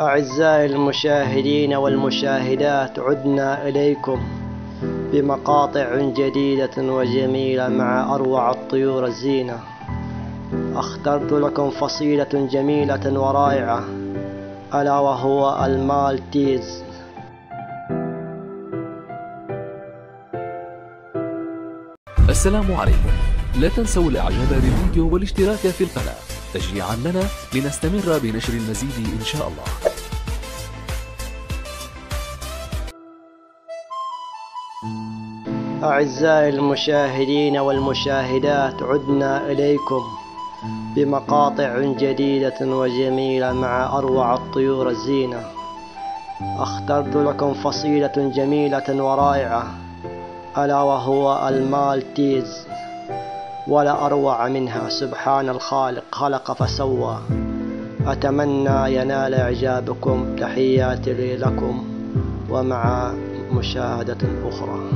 أعزائي المشاهدين والمشاهدات عدنا إليكم بمقاطع جديدة وجميلة مع أروع الطيور الزينة. أخترت لكم فصيلة جميلة ورائعة ألا وهو المالتيز. السلام عليكم. لا تنسوا الاعجاب بالفيديو والاشتراك في القناة. تشجيعا لنا لنستمر بنشر المزيد إن شاء الله. أعزائي المشاهدين والمشاهدات عدنا إليكم بمقاطع جديدة وجميلة مع أروع الطيور الزينة. أخترت لكم فصيلة جميلة ورائعة ألا وهو المالتيز ولا أروع منها. سبحان الخالق خلق فسوى. أتمنى ينال إعجابكم تحياتي لكم ومع مشاهدة أخرى.